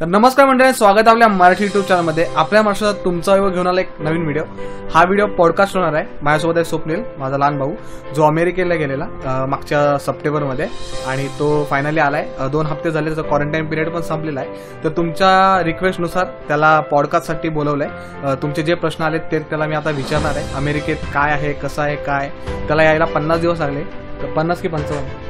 तर नमस्कार मंडळी स्वागत आपल्या मराठी युट्यूब चॅनलमध्ये आपल्या महाराष्ट्रात तुमचा वेळ घेऊन आला एक नवीन व्हिडिओ हा व्हिडिओ पॉडकास्ट होणार आहे. माझ्यासोबत आहे स्वप्नील माझा लहान भाऊ जो अमेरिकेला गेलेला मागच्या सप्टेंबरमध्ये आणि तो फायनली आलाय. आहे दोन हप्ते झाले त्याचा क्वारंटाईन पिरियड पण संपलेला आहे. तर तुमच्या रिक्वेस्टनुसार त्याला पॉडकास्टसाठी बोलवलंय. आहे तुमचे जे प्रश्न आलेत ते त्याला मी आता विचारणार आहे. अमेरिकेत काय आहे कसं आहे काय? त्याला यायला पन्नास दिवस लागले. तर पन्नास की पंचावन्न?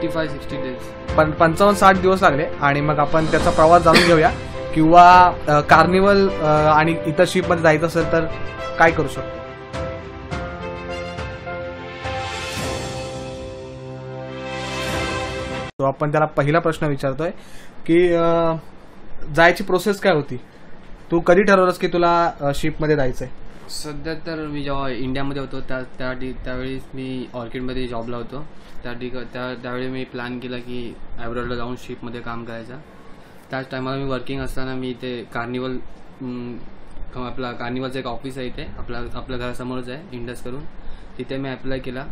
फिफ्टी फाय सिक्स्टी डेज पण पंचावन्न साठ दिवस लागले आणि मग आपण त्याचा प्रवास जाणून घेऊया. किंवा कार्निवल आणि इतर शिपमध्ये जायचं असेल तर काय करू शकतो? तो आपण त्याला पहिला प्रश्न विचारतोय की जायची प्रोसेस काय होती? तू कधी ठरवलंस की तुला शिपमध्ये जायचंय? सध्या तर मी जेव्हा इंडियामध्ये होतो त्या त्या ठी- मी ऑर्किडमध्ये जॉबला होतो. त्या त्या त्यावेळी मी प्लॅन केला की ॲब्रॉडला जाऊन शिपमध्ये काम करायचं. त्याच टायमाला मी वर्किंग असताना मी इथे कार्निवल आपला कार्निवलचं एक ऑफिस आहे इथे. आपला आपल्या घरासमोरच आहे इंडस करून. तिथे मी अप्लाय केला.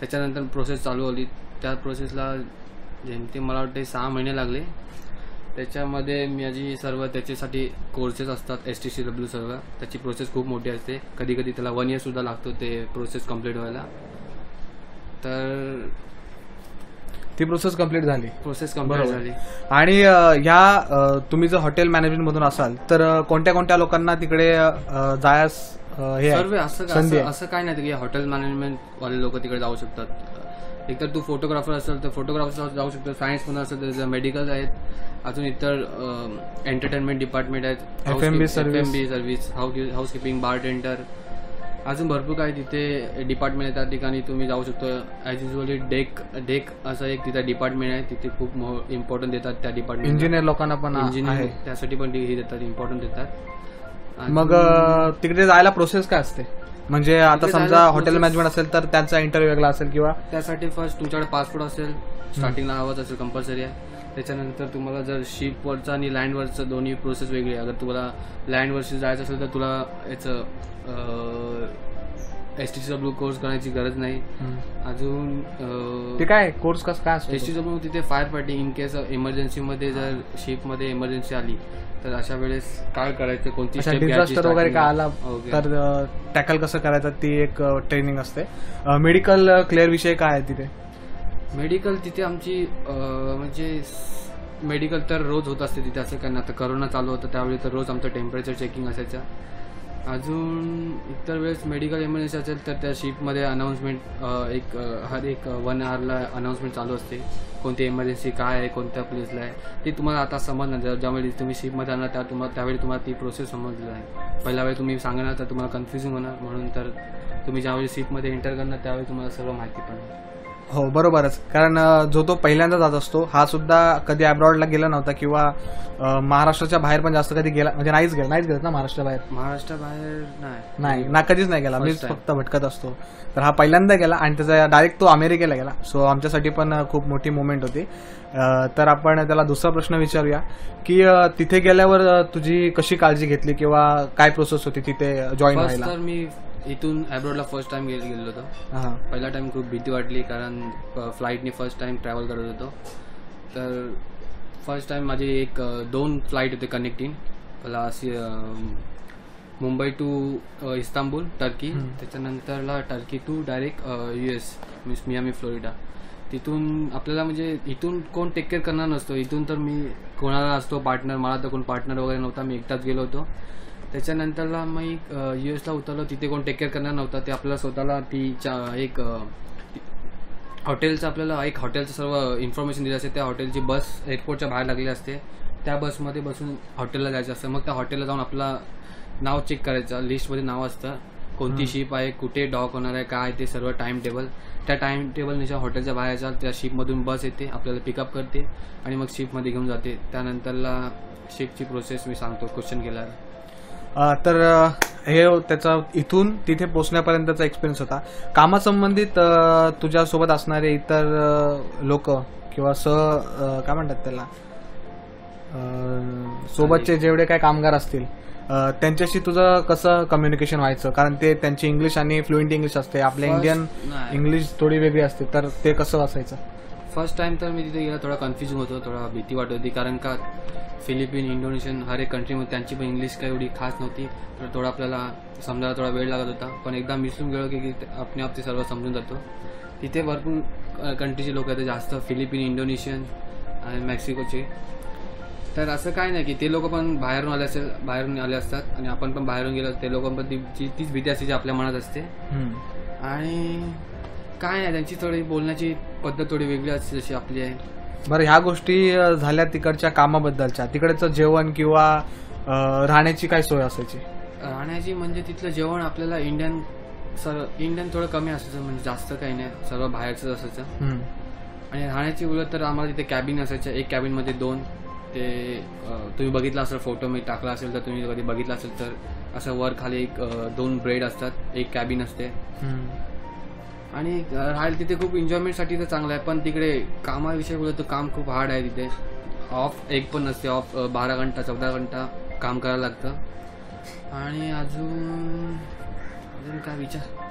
त्याच्यानंतर प्रोसेस चालू होली त्या प्रोसेसला जेमतेम मला वाटते सहा महिने लागले. त्याच्यामध्ये माझी सर्व त्याच्यासाठी कोर्सेस असतात एस टी सी डब्ल्यू सर्व त्याची प्रोसेस खूप मोठी असते कधी कधी त्याला वन इयर सुद्धा लागतो ते प्रोसेस कंप्लीट व्हायला तर ती प्रोसेस कंप्लीट झाली प्रोसेस कंप्लीट. झाली आणि ह्या तुम्ही जर हॉटेल मॅनेजमेंट मधून असाल तर कोणत्या कोणत्या लोकांना तिकडे जायास हे? सर्व असं. असं काय नाही की हॉटेल मॅनेजमेंट वाले लोक तिकडे जाऊ शकतात एकतर तू फोटोग्राफर असेल तर फोटोग्राफर जाऊ शकतो. सायन्समध्ये असेल तर मेडिकल आहेत अजून इतर एंटरटेनमेंट डिपार्टमेंट आहेत. F service housekeeping bartender अजून भरपूर काही तिथे डिपार्टमेंट आहे त्या ठिकाणी तुम्ही जाऊ शकतो. ॲज युजली डेक डेक असं एक तिथे डिपार्टमेंट आहे. तिथे खूप इम्पॉर्टंट देतात त्या डिपार्टमेंट इंजिनियर लोकांना पण इंजिनियर त्यासाठी पण हे देतात इम्पॉर्टंट देतात. आणि मग तिकडे जायला प्रोसेस काय असते? म्हणजे आता तिकडे समजा हॉटेल मॅनेजमेंट असेल तर त्यांचा इंटरव्ह्यू वेगळा असेल किंवा त्यासाठी फर्स्ट तुमच्याकडे पासपोर्ट असेल स्टार्टिंगला हवाच असेल कंपल्सरी आहे. त्याच्यानंतर तुम्हाला जर शिपवरचा आणि लँडवरचं दोन्ही प्रोसेस वेगळी आहे. अगर तुम्हाला लँडवरशी जायचं असेल तर तुला याचं एस टी डब्ल्यू कोर्स करायची गरज नाही. अजून ते काय कोर्स कसं काय एस टी डब्ल्यू तिथे फायर फायटिंग इन केस इमर्जन्सीमध्ये जर शिपमध्ये इमर्जन्सी आली तर अशा वेळेस काय करायचं? कोणती डिझास्टर वगैरे काय आला. तर टॅकल कसं करायचं? ती एक ट्रेनिंग असते. मेडिकल क्लिअर विषय काय आहे तिथे? मेडिकल तिथे आमची म्हणजे मेडिकल तर रोज होत असते तिथे असं नाही. आता करोना चालू होतं त्यावेळी तर रोज आमचं टेम्परेचर चेकिंग असायचं. अजून इतर वेळेस मेडिकल इमर्जन्सी असेल तर त्या शिपमध्ये अनाऊन्समेंट एक हर एक वन आवरला अनाऊन्समेंट चालू असते. कोणती इमर्जन्सी काय आहे कोणत्या प्लेसला आहे ते तुम्हाला आता समजणार. ज्यावेळी तुम्ही शिपमध्ये आणणार त्या तुम्हाला त्यावेळी तुम्हाला ती प्रोसेस समजली आहे. पहिल्या वेळी तुम्ही सांगणार तर तुम्हाला कन्फ्युजिंग होणार. म्हणून तर तुम्ही ज्यावेळी शिपमध्ये एंटर करणार त्यावेळी तुम्हाला सर्व माहिती पडणार. हो बरोबरच. कारण जो तो पहिल्यांदा जात असतो हा सुद्धा कधी अब्रॉडला गेला नव्हता किंवा महाराष्ट्राच्या बाहेर पण जास्त कधी गेला म्हणजे नाहीच गेला नाहीच गेला ना महाराष्ट्राबाहेर महाराष्ट्राबाहेर नाही. नाही ना कधीच नाही गेला. मीच. फक्त भटकत असतो. तर हा पहिल्यांदा गेला आणि त्याचा डायरेक्ट तो अमेरिकेला गेला. सो आमच्यासाठी पण खूप मोठी मुवमेंट होती. तर आपण त्याला दुसरा प्रश्न विचारूया की तिथे गेल्यावर तुझी कशी काळजी घेतली किंवा काय प्रोसेस होती तिथे जॉईन व्हायला? मी इथून अब्रॉडला फर्स्ट टाइम गेलो गेलो होतो. हा. पहिला टाइम खूप भीती वाटली कारण फ्लाईटने फर्स्ट टाइम ट्रॅव्हल करत होतो. तर फर्स्ट टाइम माझे एक दोन फ्लाईट होते कनेक्टिंग मला Mumbai to Istanbul Turkey. त्याच्यानंतरला Turkey to direct U S means Miami Florida तिथून आपल्याला म्हणजे इथून कोण टेक केअर करणार नसतो. इथून तर मी कोणाला असतो पार्टनर मला तर कोण पार्टनर वगैरे नव्हता. मी एकटाच गेलो होतो. त्याच्यानंतरला मी यू एसला उतरलो. तिथे कोण टेक केअर करणार नव्हता. ते आपल्याला स्वतःला ती एक हॉटेलचं आपल्याला एक हॉटेलचं सर्व इन्फॉर्मेशन दिली असते. त्या हॉटेलची बस एअरपोर्टच्या बाहेर लागली असते. त्या बसमध्ये बसून हॉटेलला जायचं असतं. मग त्या हॉटेलला जाऊन आपला नाव चेक करायचं. लिस्टमध्ये नाव असतं. कोणती शिप आहे कुठे डॉक होणार आहे काय ते सर्व टाइम टेबल त्या टाइम टेबलनुसार हॉटेलच्या बाहेर जाल. त्या शिपमधून बस येते. आपल्याला पिकअप करते. आणि मग शिपमध्ये घेऊन जाते. त्यानंतरला शिपची प्रोसेस मी सांगतो. क्वेश्चन केल्यावर तर हे त्याचा इथून तिथे पोहोचण्यापर्यंतचा एक्सपिरियन्स होता. कामासंबंधित तुझ्यासोबत असणारे इतर लोक किंवा स काय म्हणतात त्याला? सोबतचे जेवढे काय कामगार असतील त्यांच्याशी तुझं कसं कम्युनिकेशन व्हायचं? कारण ते त्यांची इंग्लिश आणि फ्लुएंट इंग्लिश असते. आपल्या इंडियन. इंग्लिश थोडी वेगळी असते. तर ते कसं वाचायचं फर्स्ट टाइम तर मी तिथे गेला थोडा कन्फ्युजन होतो थोडा भीती वाटत होती. कारण का फिलिपिन इंडोनेशियन हर एक कंट्रीमध्ये त्यांची पण इंग्लिश काही एवढी खास नव्हती. तर थोडा आपल्याला समजायला थोडा वेळ लागत होता. पण एकदा मिसळून गेलो की आपणे आप ते सर्व समजून जातो. तिथे भरपूर कंट्रीचे लोक आहेत जास्त फिलिपिन इंडोनेशियन आणि मेक्सिकोचे तर असं काय नाही की ते लोक पण बाहेरून आले असेल बाहेरून आले असतात आणि आपण पण बाहेरून गेलो ते लोक पण ती जी- तीच भीती असते जी आपल्या मनात असते. आणि काय नाही त्यांची थोडी बोलण्याची पद्धत थोडी वेगळी असते जशी आपली आहे. बरं ह्या गोष्टी झाल्या तिकडच्या कामाबद्दलच्या. तिकडचं जेवण किंवा राहण्याची काय सोय असायची? राहण्याची म्हणजे तिथलं जेवण आपल्याला इंडियन सर इंडियन थोडं कमी असायचं म्हणजे जास्त काही नाही. सर्व बाहेरचं असायचं. आणि राहण्याची बोलत तर आम्हाला तिथे कॅबिन असायचं एक कॅबिनमध्ये दोन. ते तुम्ही बघितला असेल फोटो मी टाकला असेल तर तुम्ही कधी बघितला असेल तर असं वर खाली एक दोन ब्रेड असतात. एक कॅबिन असते. आणि अं, राहायला तिथे खूप एन्जॉयमेंटसाठी तर चांगलं आहे पण तिकडे कामाविषयी बोलतो तर काम खूप हार्ड आहे तिथे. ऑफ एक पण नसते ऑफ बारा घंटा चौदा घंटा काम करायला लागतं. आणि अजून अजून काय विचार?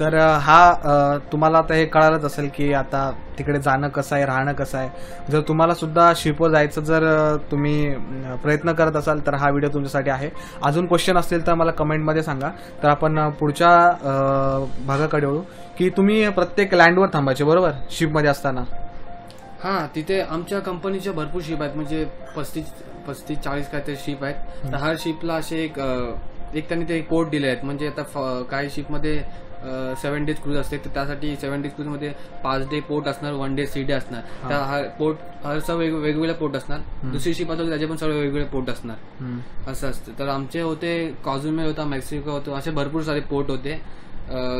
तर हा तुम्हाला आता हे कळालंच असेल की आता तिकडे जाणं कसं आहे राहणं कसं आहे. जर तुम्हाला सुद्धा शिपवर जायचं जर तुम्ही प्रयत्न करत असाल तर हा व्हिडिओ तुमच्यासाठी आहे. अजून क्वेश्चन असतील तर मला कमेंटमध्ये सांगा. तर आपण पुढच्या भागाकडे वळू. की तुम्ही प्रत्येक लँडवर थांबायचे बरोबर? शिपमध्ये असताना. हा तिथे आमच्या कंपनीच्या भरपूर शिप आहेत. म्हणजे पस्तीस पस्तीस चाळीस काय ते शिप आहेत. तर हर शिपला असे एक एक त्यांनी ते पोर्ट दिले आहेत. म्हणजे आता काही शिपमध्ये सेव्हन डेज क्रूज असते. तर त्यासाठी सेव्हन डेज क्रूजमध्ये पाच डे पोर्ट असणार वन डे सी डे असणार. त्या हर पोर्ट हर सर्व वेग- वेगवेगळे पोर्ट असणार. दुसरी शिप असेल तर त्याचे पण सर्व वेगवेगळे पोर्ट असणार. असं असतं. तर आमचे होते कॉझुमे होता मेक्सिको होतो असे भरपूर सारे पोर्ट होते.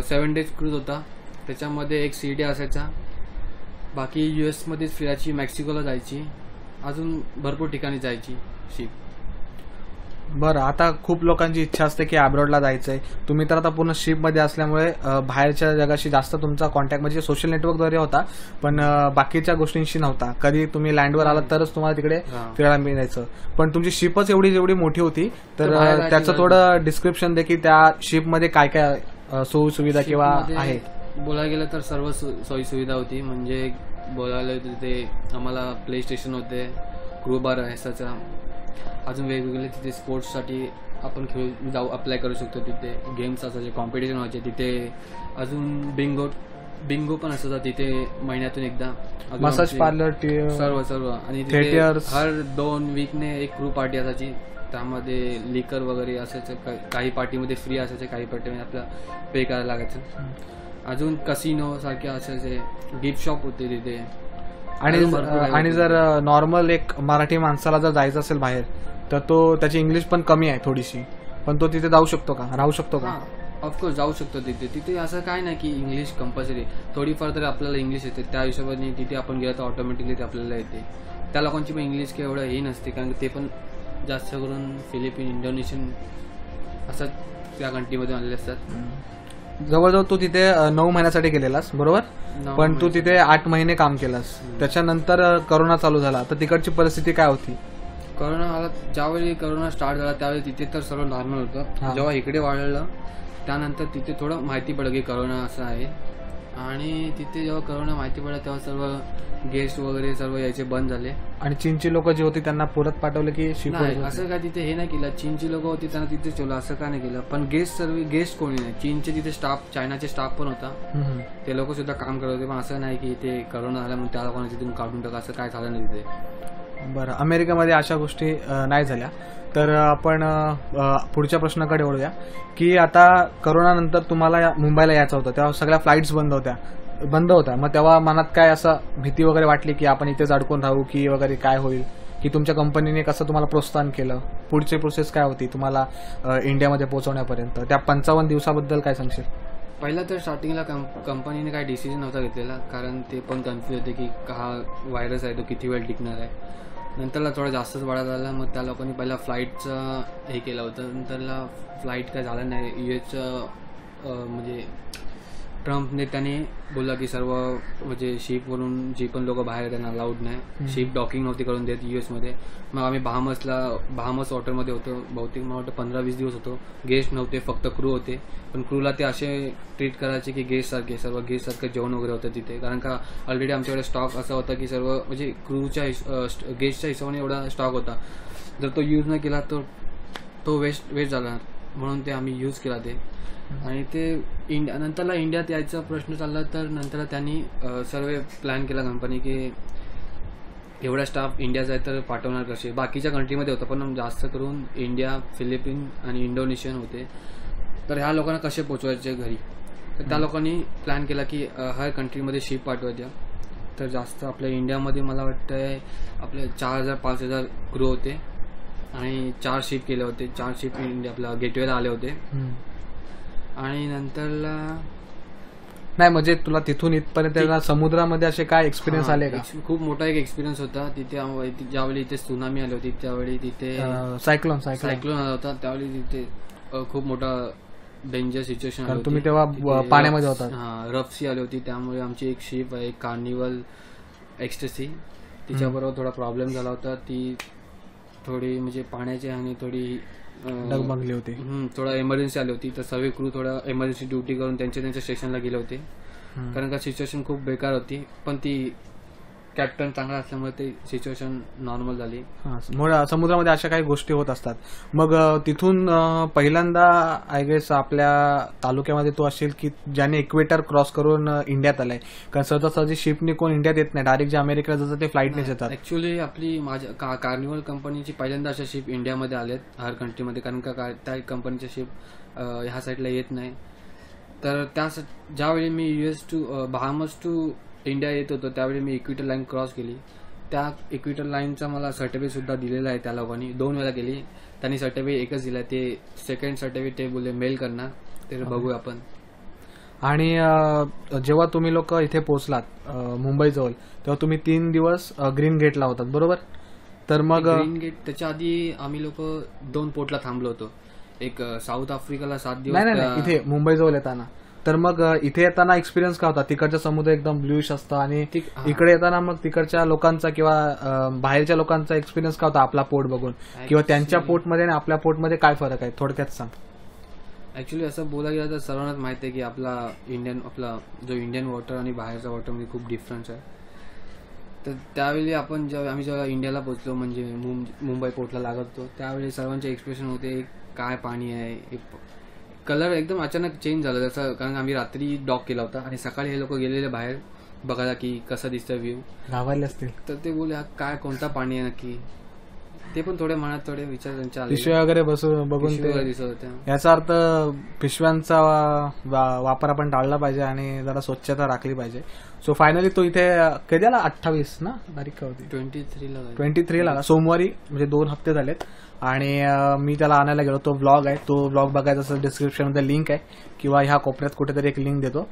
सेव्हन डेज क्रूज होता. त्याच्यामध्ये एक सी डे असायचा. बाकी युएस मध्येच फिरायची मेक्सिकोला जायची. अजून भरपूर ठिकाणी जायची शिप बरं आता खूप लोकांची इच्छा असते की अब्रॉडला जायचंय. तुम्ही तर आता पूर्ण शिपमध्ये असल्यामुळे बाहेरच्या जगाशी जास्त तुमचा कॉन्टॅक्ट म्हणजे सोशल नेटवर्कद्वारे होता पण बाकीच्या गोष्टींशी नव्हता. कधी तुम्ही लँडवर आलात तरच तुम्हाला तिकडे. फिरायला मिळायचं. पण तुमची शिपच एवढी जेवढी मोठी होती तर जायची त्याचं थोडं डिस्क्रिप्शन दे की त्या शिपमध्ये काय काय सोयी-सुविधा किंवा आहे. बोलायला गेलं तर सर्व सोयी सुविधा होती. म्हणजे बोलायला तिथे आम्हाला प्ले स्टेशन होते क्रू बार असायचा अजून वेगवेगळे तिथे स्पोर्ट्ससाठी आपण खेळ जाऊ अप्लाय करू शकतो. तिथे गेम्स असायचे कॉम्पिटिशन व्हायचे तिथे अजून बिंगो बिंगो पण असायचा तिथे महिन्यातून एकदा. मसाज पार्लर सर्व सर्व. आणि तिथे. हर दोन वीकने एक ग्रुप पार्टी असायची. त्यामध्ये लिकर वगैरे असायचं काही पार्टीमध्ये फ्री असायचे काही पार्टीमध्ये आपल्याला पे करायला लागायचं. अजून कसिनो सारखे असायचे. गिफ्ट शॉप होते तिथे. आणि आणि. जर नॉर्मल एक मराठी माणसाला जर जायचं असेल बाहेर तर तो त्याची इंग्लिश पण कमी आहे थोडीशी. पण तो तिथे जाऊ शकतो का? राहू शकतो का? ऑफकोर्स जाऊ शकतो तिथे. तिथे असं काय नाही की इंग्लिश कंपल्सरी थोडीफार तरी आपल्याला इंग्लिश येते. त्या हिशोबाने तिथे आपण गेलो तर ऑटोमॅटिकली ते आपल्याला येते. त्या लोकांची पण इंग्लिश काही एवढं हे नसते कारण ते पण जास्त करून फिलिपिन इंडोनेशियन असं त्या कंट्रीमध्ये आलेले असतात. जवळजवळ तू तिथे नऊ महिन्यासाठी गेलेलास बरोबर? पण तू. तिथे आठ महिने काम केलास. त्याच्यानंतर करोना चालू झाला. तर तिकडची परिस्थिती काय होती? करोना आला ज्यावेळी करोना स्टार्ट झाला त्यावेळी तिथे तर सर्व नॉर्मल. होतं. जेव्हा इकडे वाढलं त्यानंतर तिथे थोडं माहिती पडलं की करोना असं आहे. आणि तिथे जेव्हा करोना माहिती पडलं तेव्हा सर्व गेस्ट वगैरे सर्व यायचे बंद झाले. आणि चीनची लोक जी होती त्यांना परत पाठवलं की नाही असं काय तिथे हे नाही केलं. चीनची लोक होती त्यांना तिथे ठेवलं असं काय नाही केलं. पण गेस्ट सर्व गेस्ट कोणी नाही. चीनचे तिथे स्टाफ चायनाचे स्टाफ पण होता. हम्म. ते लोक सुद्धा काम करत होते पण असं नाही की ते करोना झाला म्हणून त्या लोकांना तिथून काढून टाका असं काय झालं नाही तिथे. बरं अमेरिकेमध्ये अशा गोष्टी अ, नाही झाल्या. तर आपण अ, अ, पुढच्या प्रश्नाकडे वळूया की आता करोनानंतर तुम्हाला या- मुंबईला यायचं होतं. तेव्हा सगळ्या फ्लाईट्स बंद होत्या. बंद होता. मग तेव्हा मनात काय असं भीती वगैरे वाटली की आपण इथेच अडकून राहू की वगैरे काय होईल? की तुमच्या कंपनीने कसं तुम्हाला प्रोत्साहन केलं? पुढची प्रोसेस काय होती तुम्हाला इंडियामध्ये पोहोचवण्यापर्यंत? त्या पंचावन्न दिवसाबद्दल काय सांगशील? पहिला तर स्टार्टिंगला कंपनीने काही डिसिजन नव्हता घेतलेला कारण ते पण कन्फ्युज होते की हा व्हायरस आहे तो किती वेळ टिकणार आहे. नंतरला थोडा जास्तच वाढत आला मग त्या लोकांनी पहिला फ्लाईटचं हे केलं होतं. नंतरला फ्लाईट काय झालं नाही. यू एसचं म्हणजे ट्रम्पने त्याने बोलला की सर्व म्हणजे शिपवरून जी पण लोक बाहेर त्यांना अलाउड नाही. शिप डॉकिंग नव्हती करून देत युएसमध्ये. मग आम्ही बहामसला बहामस वॉटरमध्ये होतो. बहुतेक मला वाटतं पंधरा वीस दिवस होतो. गेस्ट नव्हते फक्त क्रू होते. पण क्रूला ते असे ट्रीट करायचे की गेस्ट सारखे सर्व गेस्ट सारखं जेवण वगैरे होतं तिथे. कारण का ऑलरेडी आमच्याकडे स्टॉक असा होता की सर्व म्हणजे क्रूच्या गेस्टच्या हिशोबाने एवढा स्टॉक होता. जर तो यूज नाही केला तर तो वेस्ट वेस्ट झाला. म्हणून ते आम्ही यूज केला ते. आणि ते इंडिया नंतरला इंडियात यायचा प्रश्न चालला तर नंतर त्यांनी सर्व प्लॅन केला कंपनी की एवढा स्टाफ इंडियाचा आहे तर पाठवणार कसे? बाकीच्या कंट्रीमध्ये होतं पण जास्त करून इंडिया फिलिपिन आणि इंडोनेशियन होते. तर ह्या लोकांना कसे पोचवायचे घरी? तर त्या लोकांनी प्लॅन केला की हर कंट्रीमध्ये शिप पाठवायच्या. तर जास्त आपल्या इंडियामध्ये मला वाटतंय आपले चार हजार पाच हजार क्रू होते. आणि चार शिप केले होते. चार शिप इंडिया आपल्या गेटवेला आले होते. आणि नंतरला नाही म्हणजे तुला तिथून इथपर्यंत समुद्रामध्ये असे काय एक्सपिरियन्स आले का? खूप मोठा एक एक्सपिरियन्स होता. तिथे ज्यावेळी इथे सुनामी आली होती त्यावेळी तिथे सायक्लोन सायक्लोन आला होता. त्यावेळी तिथे खूप मोठा डेंजर सिच्युएशन तुम्ही तेव्हा पाण्यामध्ये होतात. हा रफसी आली होती. त्यामुळे आमची एक शिप आहे कार्निवल एक्स्टसी तिच्याबरोबर थोडा प्रॉब्लेम झाला होता. ती थोडी म्हणजे पाण्याची आणि थोडी डगमगली होती. थोडा इमर्जन्सी आली होती. तर सर्व क्रू थोडा इमर्जन्सी ड्युटी करून त्यांच्या त्यांच्या स्टेशनला गेले होते. कारण का सिच्युएशन खूप बेकार होती. पण ती कॅप्टन चांगला असल्यामुळे ते सिच्युएशन नॉर्मल झाली. समुद्रामध्ये अशा काही गोष्टी होत असतात. मग तिथून पहिल्यांदा आय गेस आपल्या तालुक्यामध्ये तो असेल की ज्याने इक्वेटर क्रॉस करून इंडियात आलाय. कारण सहजासहजी शिपने कोण इंडियात येत नाही. डायरेक्ट जे अमेरिकेला जातात ते फ्लाईटनेच येतात. ऍक्च्युली आपली माझ्या कार्निवल कंपनीची पहिल्यांदा अशा शिप इंडियामध्ये आलेत हर कंट्रीमध्ये कारण का का- त्या कंपनीच्या शिप ह्या साईडला येत नाही. तर त्या ज्यावेळी मी US to Bahamas to India येत होतो त्यावेळी मी इक्विटर लाईन क्रॉस केली. त्या इक्विटर लाईनचा मला सर्टिफिकेट सुद्धा दिलेला आहे त्या लोकांनी दोन वेळा केली. त्यांनी सर्टिफिकेट एकच दिला. ते सेकंड सर्टिफिकेट ते बोलले मेल करणार. ते बघूया आपण. आणि जेव्हा तुम्ही लोक इथे पोहोचलात मुंबईजवळ तेव्हा तुम्ही तीन दिवस ग्रीन गेटला होतात बरोबर? तर मग ग्रीन गेट त्याच्या आधी आम्ही लोक दोन पोर्टला थांबलो होतो. एक साऊथ आफ्रिकाला सात दिवस नाही. इथे मुंबईजवळ येताना. तर मग इथे येताना एक्सपिरियन्स का होता? तिकडचा समुद्र एकदम ब्ल्यूश असतं आणि. इकडे येताना मग तिकडच्या लोकांचा किंवा बाहेरच्या लोकांचा एक्सपिरियन्स का होता आपला पोर्ट बघून? किंवा त्यांच्या पोर्टमध्ये आणि आपल्या पोर्टमध्ये काय फरक आहे? थोडक्यात सांग. ऍक्च्युली असं बोलायला गेलं तर सर्वांनाच माहिती आहे की आपला इंडियन आपला जो इंडियन वॉटर आणि बाहेरचा वॉटरमध्ये खूप डिफरन्स आहे. तर त्यावेळी आपण जेव्हा आम्ही जेव्हा इंडियाला पोहोचलो म्हणजे मुंबई पोर्टला लागत त्यावेळी सर्वांचे एक्सप्रेशन होते काय पाणी आहे? कलर एकदम अचानक चेंज झालं जसं कारण आम्ही रात्री डॉक केला होता आणि सकाळी हे लोक गेलेले बाहेर बघायला की कसा दिसतं व्ह्यू गावाले असतील. तर ते बोलले हा काय कोणता पाणी आहे नक्की? ते पण थोडे मनात थोडे विचार त्यांचे आले पिशव्या वगैरे बसून बघून ते दिसत होत्या. याचा अर्थ पिशव्यांचा वा- वापर आपण टाळला पाहिजे आणि जरा स्वच्छता राखली पाहिजे. सो फायनली तो इथे कधी आला? अठ्ठावीस ना? तारीख होती? ट्वेंटी थ्रीला ट्वेंटी थ्रीला सोमवारी म्हणजे दोन हप्ते झालेत. आणि मी त्याला आणायला गेलो. तो ब्लॉग आहे. तो ब्लॉग बघायचा असेल डिस्क्रिप्शनमध्ये लिंक आहे. किंवा ह्या कोपऱ्यात कुठेतरी एक लिंक देतो.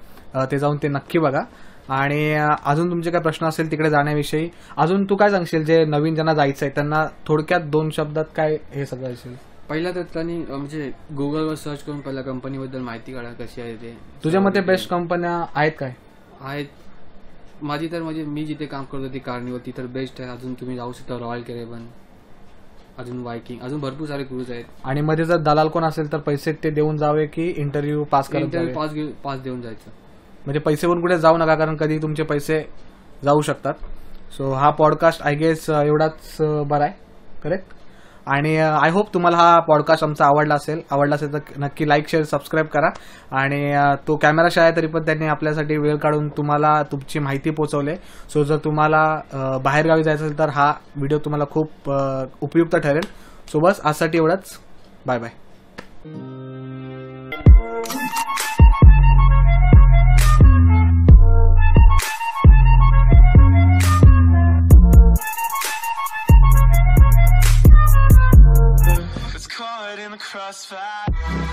ते जाऊन ते नक्की बघा. आणि अजून तुमचे काय प्रश्न असेल तिकडे जाण्याविषयी अजून तू काय सांगशील? जे नवीन ज्यांना जायचं आहे त्यांना थोडक्यात दोन शब्दात काय हे सगळं असेल? पहिला तर त्यांनी म्हणजे गुगलवर सर्च करून पहिला कंपनीबद्दल माहिती काढा कशी आहे ते. तुझ्या मते बेस्ट कंपन्या आहेत काय? आहेत. माझी तर म्हणजे मी जिथे काम करतो ती कार्निवल ती तर बेस्ट आहे. अजून तुम्ही जाऊ शकता रॉयल कॅरेबन अजून वायकिंग अजून भरपूर सारे क्रूज आहेत. आणि मध्ये जर दलाल कोण असेल तर पैसे ते देऊन जावे की इंटरव्ह्यू पास करत जावे? इंटरव्ह्यू पास घेऊन पास देऊन जायचं. म्हणजे पैसे पण कुठे जाऊ नका कारण कधी तुमचे पैसे जाऊ शकतात. सो हा पॉडकास्ट आय गेस एवढाच अ, बरा आहे. करेक्ट आणि आय होप तुम्हाला हा पॉडकास्ट आमचा आवडला असेल. आवडला असेल तर नक्की लाईक शेअर सबस्क्राईब करा. आणि तो कॅमेरा शाय तरी पण त्यांनी आपल्यासाठी वेळ काढून तुम्हाला तुमची माहिती पोहोचवली. सो जर तुम्हाला बाहेरगावी जायचं असेल तर हा व्हिडिओ तुम्हाला खूप उपयुक्त ठरेल. सो बस आजसाठी एवढंच. Bye bye crossfire.